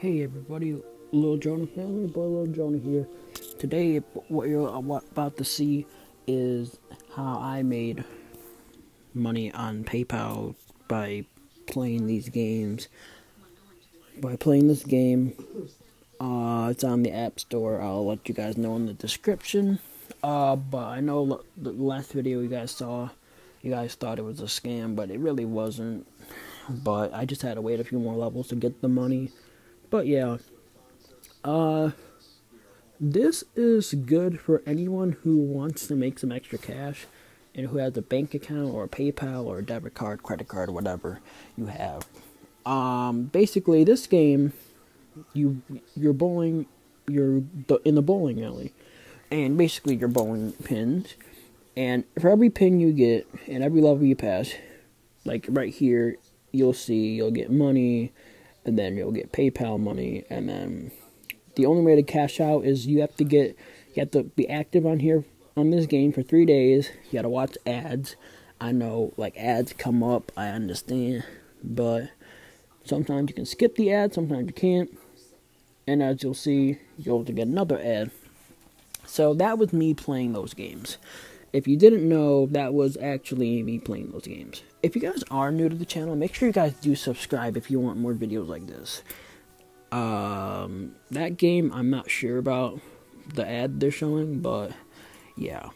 Hey everybody, Lil Jonah family, boy Lil Jonah here. Today, what you're about to see is how I made money on PayPal by playing these games. By playing this game, uh, it's on the App Store. I'll let you guys know in the description. Uh, but I know the last video you guys saw, you guys thought it was a scam, but it really wasn't. But I just had to wait a few more levels to get the money. But yeah, uh, this is good for anyone who wants to make some extra cash and who has a bank account or a PayPal or a debit card, credit card, whatever you have. Um, basically, this game, you you're bowling, you're in the bowling alley, and basically you're bowling pins, and for every pin you get and every level you pass, like right here, you'll see you'll get money and then you'll get PayPal money, and then the only way to cash out is you have to get you have to be active on here on this game for three days. You got to watch ads. I know like ads come up. I understand, but sometimes you can skip the ad, sometimes you can't. And as you'll see, you'll get another ad. So that was me playing those games. If you didn't know, that was actually me playing those games. If you guys are new to the channel, make sure you guys do subscribe if you want more videos like this. Um, that game, I'm not sure about the ad they're showing, but yeah.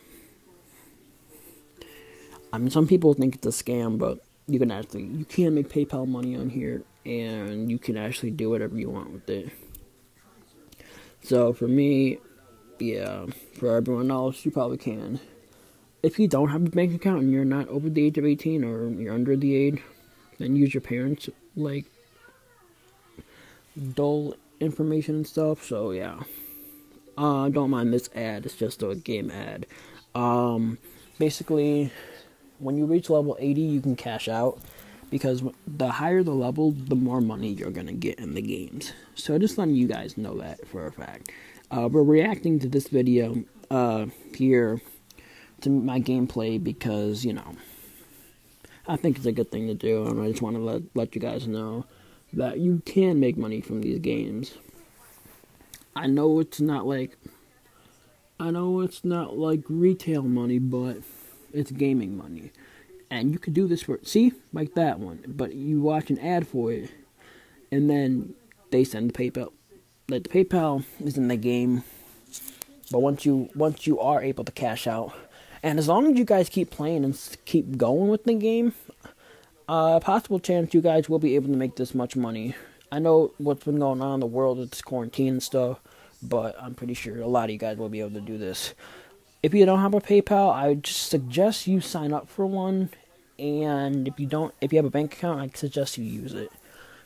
I mean, some people think it's a scam, but you can actually, you can make PayPal money on here, and you can actually do whatever you want with it. So for me, yeah, for everyone else, you probably can if you don't have a bank account and you're not over the age of 18 or you're under the age, then use your parents' like dull information and stuff. So yeah, uh, don't mind this ad. It's just a game ad. Um, basically, when you reach level 80, you can cash out because the higher the level, the more money you're gonna get in the games. So just letting you guys know that for a fact. Uh, we're reacting to this video uh, here to my gameplay because, you know, I think it's a good thing to do, and I just want to let, let you guys know that you can make money from these games. I know it's not like, I know it's not like retail money, but it's gaming money. And you could do this for, see, like that one, but you watch an ad for it, and then they send the PayPal. Like the PayPal is in the game, but once you once you are able to cash out, and as long as you guys keep playing and keep going with the game, uh, possible chance you guys will be able to make this much money. I know what's been going on in the world with this quarantine and stuff, but I'm pretty sure a lot of you guys will be able to do this. If you don't have a PayPal, I would just suggest you sign up for one. And if you don't, if you have a bank account, I suggest you use it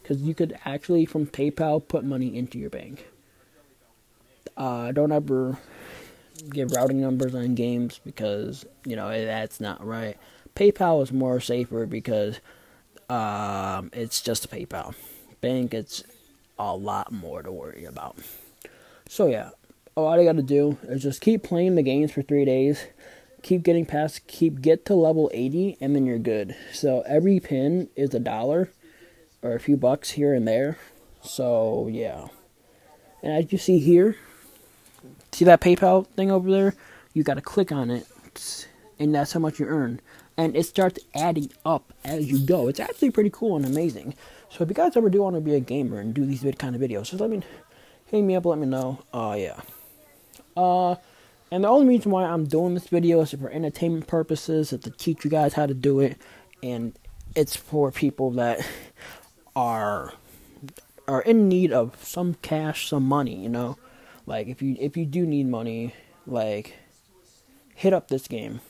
because you could actually from PayPal put money into your bank. Uh, don't ever give routing numbers on games because you know that's not right. PayPal is more safer because um, it's just PayPal. Bank, it's a lot more to worry about. So yeah, all I got to do is just keep playing the games for three days, keep getting past, keep get to level 80, and then you're good. So every pin is a dollar or a few bucks here and there. So yeah, and as you see here, See that PayPal thing over there? You got to click on it, and that's how much you earn. And it starts adding up as you go. It's actually pretty cool and amazing. So if you guys ever do want to be a gamer and do these kind of videos, just let me hit me up. Let me know. Uh, yeah. Uh, and the only reason why I'm doing this video is for entertainment purposes, is to teach you guys how to do it, and it's for people that are are in need of some cash, some money, you know. Like if you if you do need money, like hit up this game.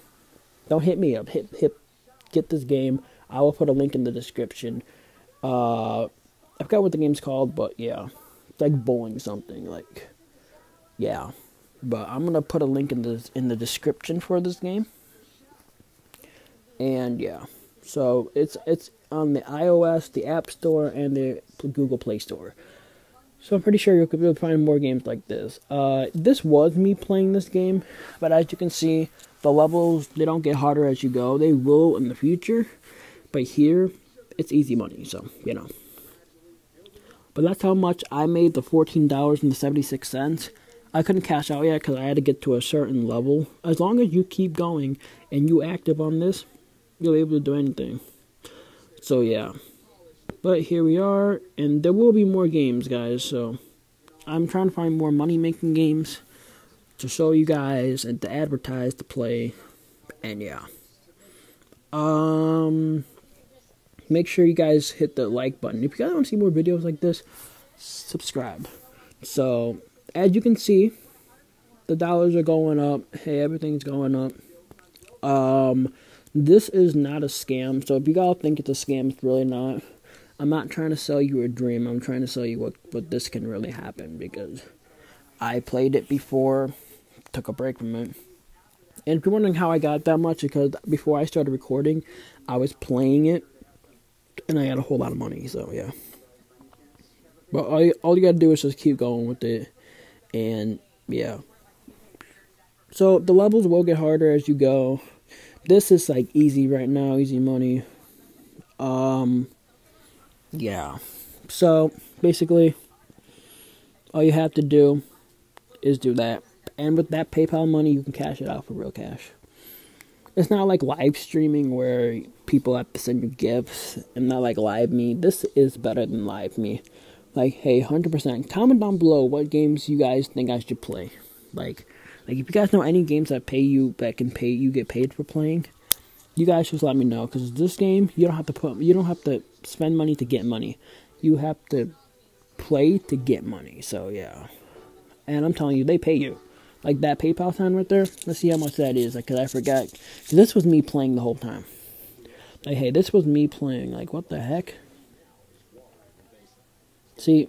Don't hit me up. Hit hit get this game. I will put a link in the description. Uh I forgot what the game's called, but yeah. It's like bowling something, like yeah. But I'm gonna put a link in the in the description for this game. And yeah. So it's it's on the iOS, the App Store, and the Google Play Store. So I'm pretty sure you'll be able to find more games like this. Uh, this was me playing this game, but as you can see, the levels, they don't get harder as you go. They will in the future, but here, it's easy money, so, you know. But that's how much I made the $14.76. I couldn't cash out yet because I had to get to a certain level. As long as you keep going and you active on this, you'll be able to do anything. So yeah. But here we are, and there will be more games, guys. So I'm trying to find more money making games to show you guys and to advertise to play. And yeah. Um make sure you guys hit the like button. If you guys want to see more videos like this, subscribe. So as you can see, the dollars are going up. Hey, everything's going up. Um, this is not a scam. So if you all think it's a scam, it's really not. I'm not trying to sell you a dream. I'm trying to sell you what, what this can really happen because I played it before, took a break from it. And if you're wondering how I got that much, because before I started recording, I was playing it, and I had a whole lot of money. So yeah. But all, you, all you gotta do is just keep going with it and yeah. So the levels will get harder as you go. This is like easy right now, easy money. Um yeah. So basically all you have to do is do that. And with that PayPal money you can cash it out for real cash. It's not like live streaming where people have to send you gifts and not like LiveMe. This is better than LiveMe like hey 100% comment down below what games you guys think i should play like like if you guys know any games that pay you that can pay you get paid for playing you guys just let me know because this game you don't have to put you don't have to spend money to get money. You have to play to get money. So yeah. And i'm telling you they pay you. Like that paypal sign right there let's see how much that is because like, i forgot. This was me playing the whole time. Like hey this was me playing like what the heck? See,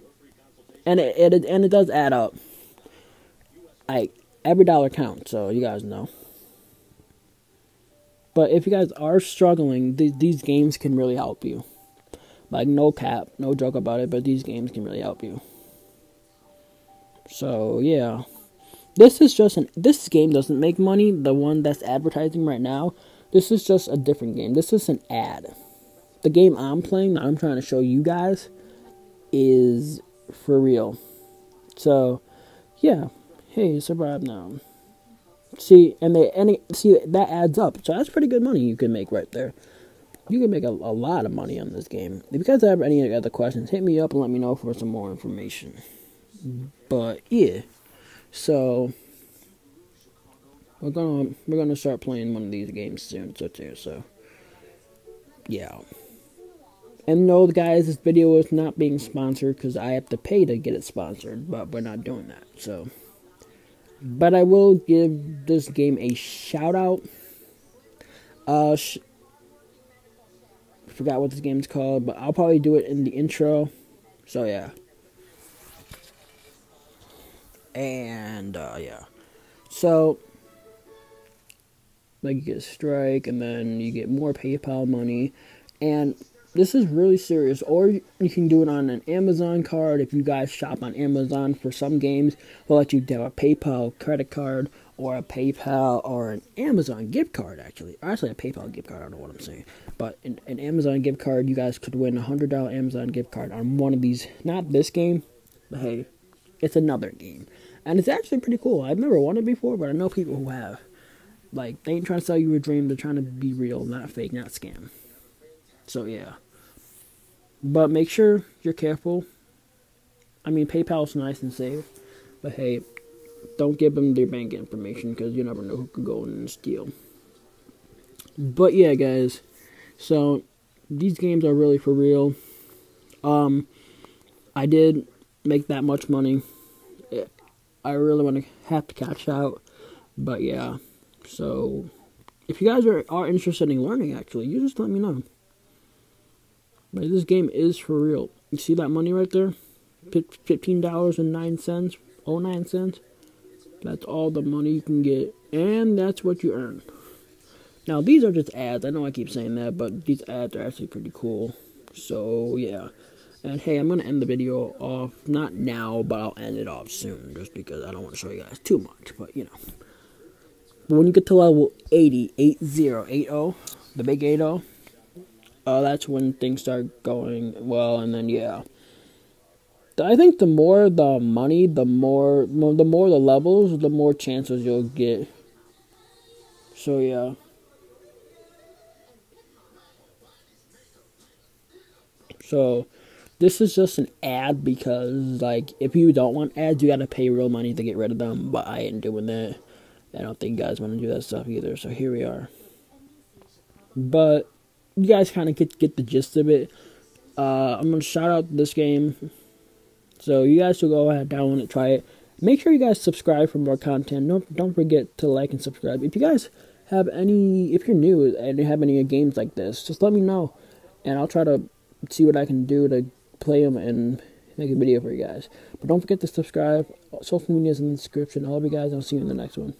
and it, it and it does add up. Like every dollar counts, so you guys know. But if you guys are struggling, th- these games can really help you. Like no cap, no joke about it, but these games can really help you. So yeah, this is just an this game doesn't make money. The one that's advertising right now, this is just a different game. This is an ad. The game I'm playing, that I'm trying to show you guys, is for real. So, yeah. Hey, subscribe now. See, and they any see that adds up. So that's pretty good money you can make right there. You can make a, a lot of money on this game. If you guys have any other questions, hit me up and let me know for some more information. But yeah, so we're gonna we're gonna start playing one of these games soon. So too. So yeah. And no, guys, this video is not being sponsored because I have to pay to get it sponsored, but we're not doing that. So, but I will give this game a shout out. Uh, sh- forgot what this game's called, but I'll probably do it in the intro. So yeah. And uh, yeah, so like you get a strike, and then you get more PayPal money, and this is really serious. Or you can do it on an Amazon card if you guys shop on Amazon for some games. They'll let you a PayPal credit card or a PayPal or an Amazon gift card, actually. Actually, a PayPal gift card, I don't know what I'm saying. But an, an Amazon gift card, you guys could win a $100 Amazon gift card on one of these. Not this game, but hey, it's another game. And it's actually pretty cool. I've never won it before, but I know people who have. Like, they ain't trying to sell you a dream, they're trying to be real, not fake, not scam. So yeah. But make sure you're careful. I mean, PayPal's nice and safe, but hey, don't give them their bank information because you never know who could go in and steal. But yeah, guys. So these games are really for real. Um, I did make that much money. I really want to have to cash out, but yeah. So if you guys are, are interested in learning, actually, you just let me know. But this game is for real. You see that money right there? Fifteen dollars and nine cents, oh. That's all the money you can get, and that's what you earn. Now these are just ads. I know I keep saying that, but these ads are actually pretty cool. So yeah. And hey, I'm gonna end the video off not now, but I'll end it off soon, just because I don't want to show you guys too much. But you know, but when you get to level 80, 80, 80, the big 80, uh, that's when things start going well, and then yeah. I think the more the money, the more the more the levels, the more chances you'll get. So yeah. So this is just an ad because like if you don't want ads, you gotta pay real money to get rid of them. But I ain't doing that. I don't think guys want to do that stuff either. So here we are. But you guys kind of get get the gist of it. Uh, I'm gonna shout out this game. So you guys should go ahead, and download it, try it. Make sure you guys subscribe for more content. Don't don't forget to like and subscribe. If you guys have any, if you're new and you have any games like this, just let me know, and I'll try to see what I can do to play them and make a video for you guys. But don't forget to subscribe. Social media is in the description. I love you guys. I'll see you in the next one.